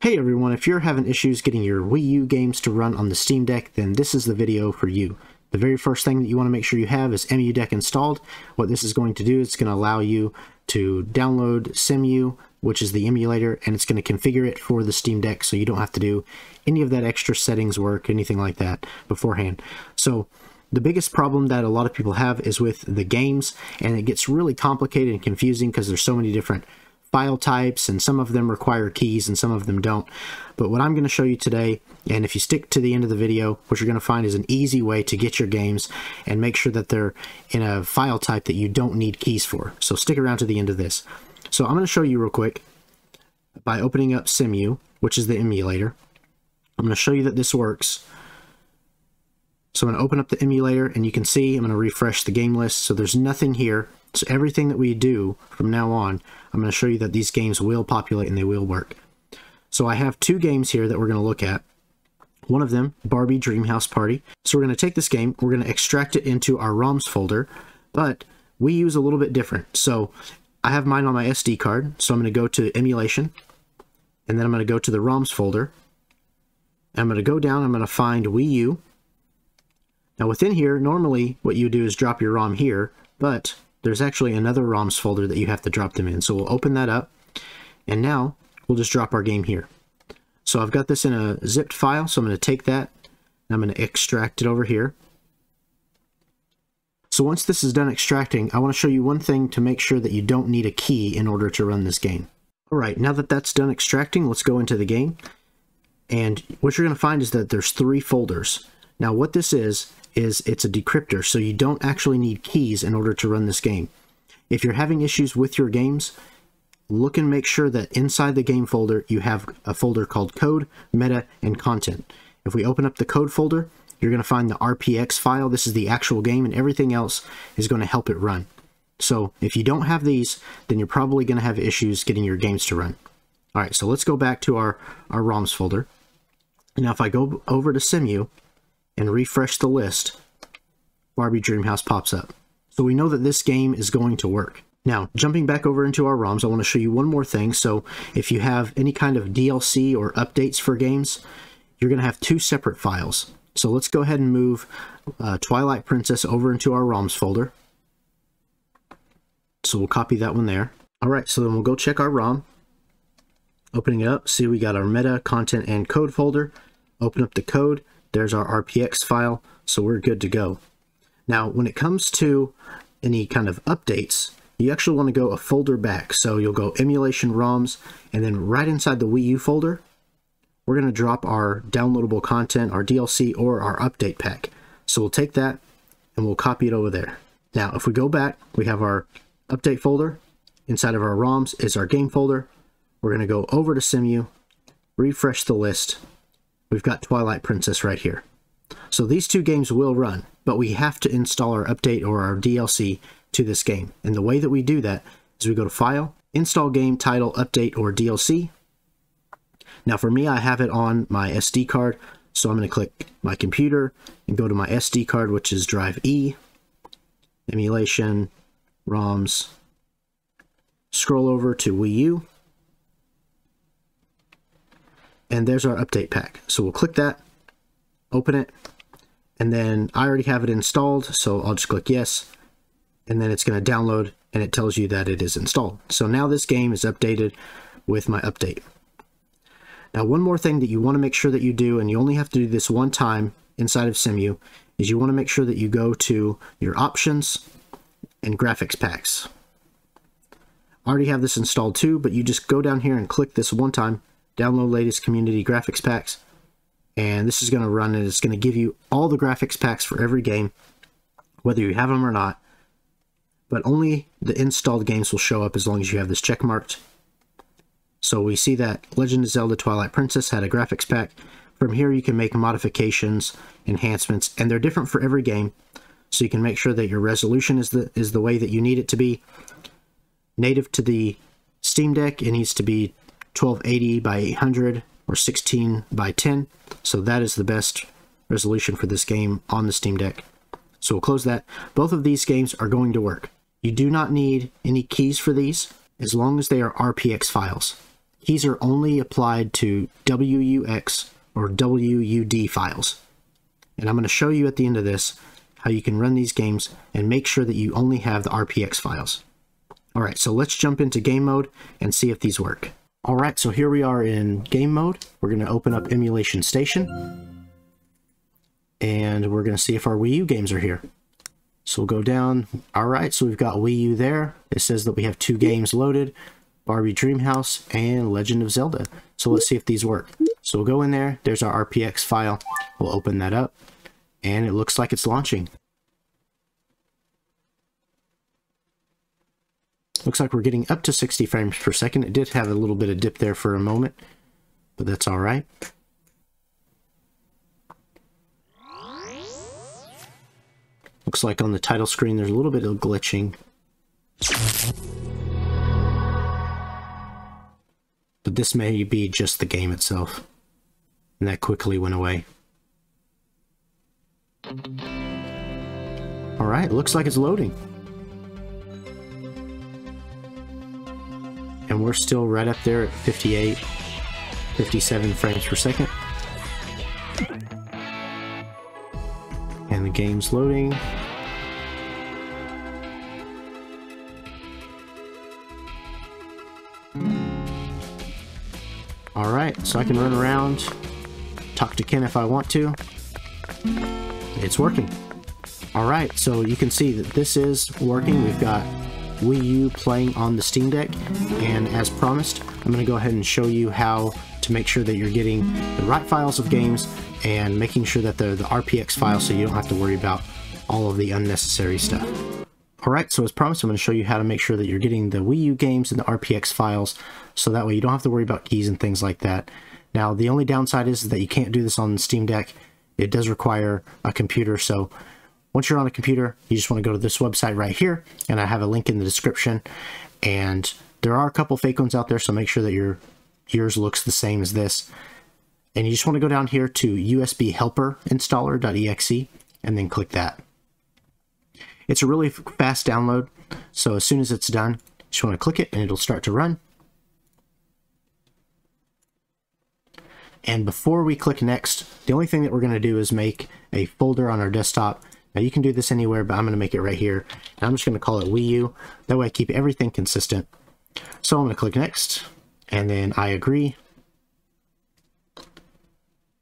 Hey everyone, if you're having issues getting your Wii U games to run on the Steam Deck, then this is the video for you. The very first thing that you want to make sure you have is EmuDeck installed. What this is going to do is it's going to allow you to download Cemu, which is the emulator, and it's going to configure it for the Steam Deck so you don't have to do any of that extra settings work, anything like that beforehand. So the biggest problem that a lot of people have is with the games, and it gets really complicated and confusing because there's so many different file types and some of them require keys and some of them don't. But what I'm going to show you today, and if you stick to the end of the video, what you're going to find is an easy way to get your games and make sure that they're in a file type that you don't need keys for. So stick around to the end of this. So I'm going to show you real quick by opening up Cemu, which is the emulator. I'm going to show you that this works. So I'm going to open up the emulator and you can see I'm going to refresh the game list. So there's nothing here. So everything that we do from now on I'm going to show you that these games will populate and they will work. So I have two games here that we're going to look at. One of them, Barbie Dreamhouse Party. So we're going to take this game, we're going to extract it into our ROMs folder, but we use a little bit different. So I have mine on my SD card, so I'm going to go to emulation, and then I'm going to go to the ROMs folder. I'm going to go down, I'm going to find Wii U. Now within here, normally what you do is drop your ROM here, but there's actually another ROMs folder that you have to drop them in. So we'll open that up, and now we'll just drop our game here. So I've got this in a zipped file, so I'm going to take that, and I'm going to extract it over here. So once this is done extracting, I want to show you one thing to make sure that you don't need a key in order to run this game. Alright, now that that's done extracting, let's go into the game. And what you're going to find is that there's three folders. Now what this is, is it's a decryptor, so you don't actually need keys in order to run this game. If you're having issues with your games, look and make sure that inside the game folder you have a folder called code, meta, and content. If we open up the code folder, you're going to find the RPX file. This is the actual game, and everything else is going to help it run. So if you don't have these, then you're probably going to have issues getting your games to run. All right, so let's go back to our, our ROMs folder. Now if I go over to Cemu, and refresh the list, Barbie Dreamhouse pops up. So we know that this game is going to work. Now, jumping back over into our ROMs, I want to show you one more thing. So if you have any kind of DLC or updates for games, you're going to have two separate files. So let's go ahead and move uh, Twilight Princess over into our ROMs folder. So we'll copy that one there. All right, so then we'll go check our ROM. Opening it up, see we got our meta, content, and code folder. Open up the code. There's our RPX file, so we're good to go. Now, when it comes to any kind of updates, you actually want to go a folder back. So you'll go emulation ROMs, and then right inside the Wii U folder, we're going to drop our downloadable content, our DLC, or our update pack. So we'll take that and we'll copy it over there. Now, if we go back, we have our update folder. Inside of our ROMs is our game folder. We're going to go over to Cemu, refresh the list, we've got Twilight Princess right here. So these two games will run, but we have to install our update or our DLC to this game. And the way that we do that is we go to File, Install Game Title Update or DLC. Now for me, I have it on my SD card, so I'm going to click my computer and go to my SD card, which is Drive E, Emulation, ROMs, scroll over to Wii U, and there's our update pack. So we'll click that, open it, and then I already have it installed, so I'll just click yes, and then it's going to download, and it tells you that it is installed. So now this game is updated with my update. Now one more thing that you want to make sure that you do, and you only have to do this one time inside of Cemu, is you want to make sure that you go to your options and graphics packs. I already have this installed too, but you just go down here and click this one time, download latest community graphics packs. And this is going to run and it's going to give you all the graphics packs for every game, whether you have them or not. But only the installed games will show up as long as you have this check marked. So we see that Legend of Zelda Twilight Princess had a graphics pack. From here you can make modifications, enhancements, and they're different for every game. So you can make sure that your resolution is the is the way that you need it to be. Native to the Steam Deck, it needs to be 1280 by 800 or 16 by 10. So that is the best resolution for this game on the Steam Deck. So we'll close that. Both of these games are going to work. You do not need any keys for these as long as they are RPX files. keys are only applied to WUX or WUD files. And I'm going to show you at the end of this how you can run these games and make sure that you only have the RPX files. All right, so let's jump into game mode and see if these work. All right, so here we are in game mode. We're going to open up Emulation Station. And we're going to see if our Wii U games are here. So we'll go down. All right, so we've got Wii U there. It says that we have two games loaded, Barbie Dreamhouse and Legend of Zelda. So let's see if these work. So we'll go in there. There's our RPX file. We'll open that up. And it looks like it's launching. Looks like we're getting up to 60 frames per second. It did have a little bit of dip there for a moment, but that's all right. Looks like on the title screen there's a little bit of glitching. But this may be just the game itself. And that quickly went away. Alright, looks like it's loading. And we're still right up there at 58, 57 frames per second. And the game's loading. Alright, so I can run around, talk to Ken if I want to. It's working. Alright, so you can see that this is working. We've got Wii U playing on the Steam Deck. And as promised, I'm going to go ahead and show you how to make sure that you're getting the right files of games and making sure that they're the RPX files so you don't have to worry about all of the unnecessary stuff. Alright, so as promised, I'm going to show you how to make sure that you're getting the Wii U games and the RPX files so that way you don't have to worry about keys and things like that. Now, the only downside is that you can't do this on Steam Deck. It does require a computer, so once you're on a computer, you just want to go to this website right here, and I have a link in the description. And there are a couple fake ones out there, so make sure that your yours looks the same as this. And you just want to go down here to USB helper installer.exe and then click that. It's a really fast download, so as soon as it's done, you just want to click it and it'll start to run. And before we click next, the only thing that we're going to do is make a folder on our desktop now you can do this anywhere, but I'm going to make it right here. And I'm just going to call it Wii U. That way I keep everything consistent. So I'm going to click next, and then I agree.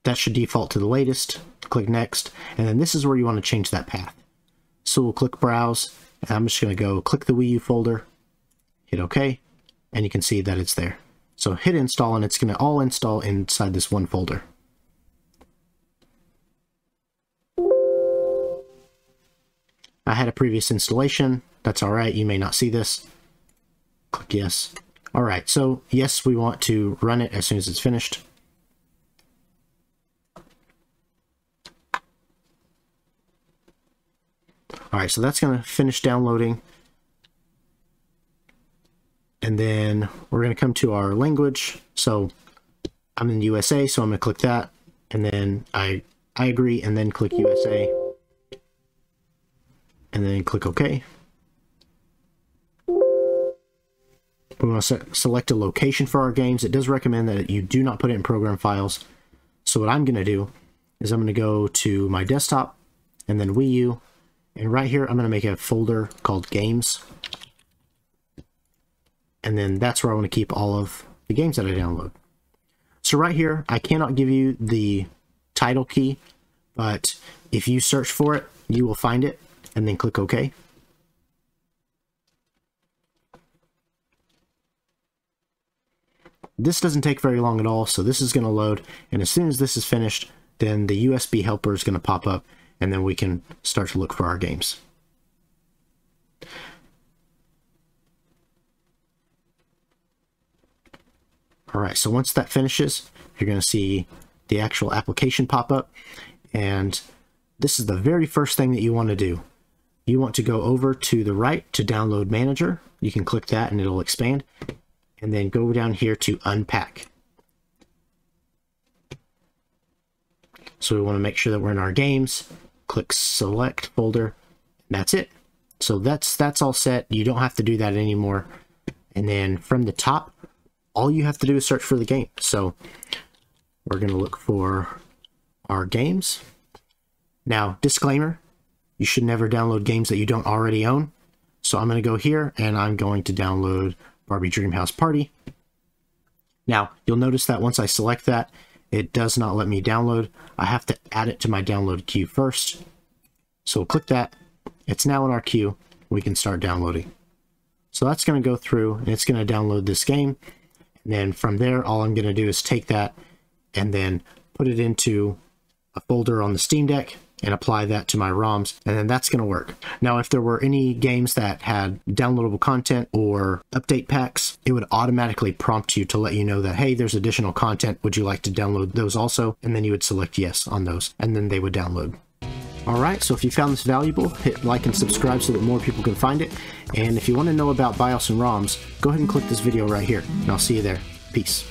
That should default to the latest. Click next, and then this is where you want to change that path. So we'll click browse, and I'm just going to go click the Wii U folder, hit OK, and you can see that it's there. So hit install, and it's going to all install inside this one folder. I had a previous installation. That's all right. You may not see this. Click yes. All right. So yes, we want to run it as soon as it's finished. All right. So that's going to finish downloading. And then we're going to come to our language. So I'm in the USA, so I'm going to click that. And then I, I agree and then click USA and then click OK. We want to select a location for our games. It does recommend that you do not put it in program files. So what I'm going to do is I'm going to go to my desktop and then Wii U. And right here, I'm going to make a folder called games. And then that's where I want to keep all of the games that I download. So right here, I cannot give you the title key, but if you search for it, you will find it and then click OK. This doesn't take very long at all, so this is going to load, and as soon as this is finished, then the USB helper is going to pop up, and then we can start to look for our games. Alright, so once that finishes, you're going to see the actual application pop up, and this is the very first thing that you want to do you want to go over to the right to download manager. You can click that and it'll expand. And then go down here to unpack. So we want to make sure that we're in our games. Click select folder. that's it. So that's that's all set. You don't have to do that anymore. And then from the top, all you have to do is search for the game. So we're going to look for our games. Now, disclaimer, you should never download games that you don't already own. So I'm going to go here and I'm going to download Barbie Dreamhouse Party. Now, you'll notice that once I select that, it does not let me download. I have to add it to my download queue first. So we'll click that. It's now in our queue. We can start downloading. So that's going to go through and it's going to download this game. And then from there, all I'm going to do is take that and then put it into a folder on the Steam Deck and apply that to my ROMs, and then that's going to work. Now, if there were any games that had downloadable content or update packs, it would automatically prompt you to let you know that, hey, there's additional content. Would you like to download those also? And then you would select yes on those, and then they would download. Alright, so if you found this valuable, hit like and subscribe so that more people can find it. And if you want to know about BIOS and ROMs, go ahead and click this video right here, and I'll see you there. Peace.